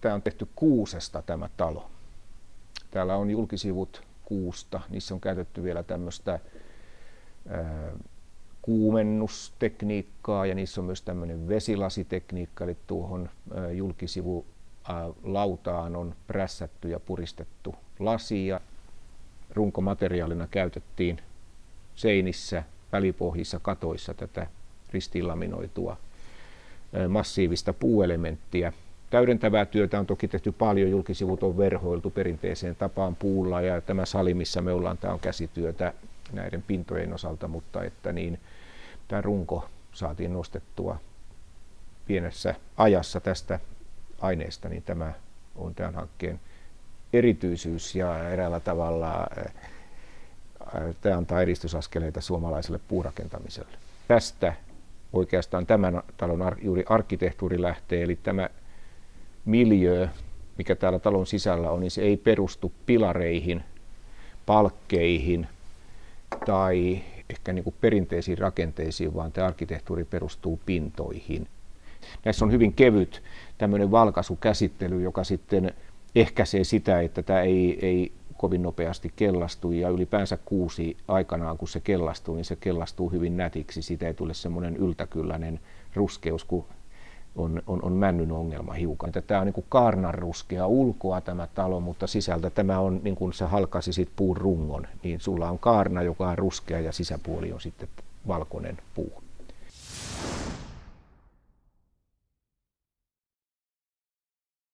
Tämä on tehty kuusesta tämä talo. Täällä on julkisivut kuusta. Niissä on käytetty vielä tämmöistä kuumennustekniikkaa ja niissä on myös tämmöinen vesilasitekniikka, eli tuohon julkisivu lautaan on prässätty ja puristettu lasia. Runkomateriaalina käytettiin seinissä, välipohjissa, katoissa tätä ristiinlaminoitua massiivista puuelementtiä. Täydentävää työtä on toki tehty paljon, julkisivut on verhoiltu perinteiseen tapaan puulla ja tämä sali, missä me ollaan, tämä on käsityötä näiden pintojen osalta, mutta että niin, tämä runko saatiin nostettua pienessä ajassa tästä aineesta, niin tämä on tämän hankkeen erityisyys ja eräällä tavalla tämä antaa edistysaskeleita suomalaiselle puurakentamiselle. Tästä oikeastaan tämän talon juuri arkkitehtuuri lähtee, eli tämä miljö, mikä täällä talon sisällä on, niin se ei perustu pilareihin, palkkeihin tai ehkä niin kuin perinteisiin rakenteisiin, vaan tämä arkkitehtuuri perustuu pintoihin. Näissä on hyvin kevyt tämmöinen valkaisukäsittely, joka sitten ehkäisee sitä, että tämä ei, ei kovin nopeasti kellastu ja ylipäänsä kuusi aikanaan, kun se kellastuu, niin se kellastuu hyvin nätiksi. Siitä ei tule semmoinen yltäkylläinen ruskeus, kun on, on, on männyn ongelma hiukan. Tämä on niin kaarnanruskea ulkoa tämä talo, mutta sisältä tämä on niin kuin sä halkasisit puun rungon, niin sulla on kaarna, joka on ruskea ja sisäpuoli on sitten valkoinen puu.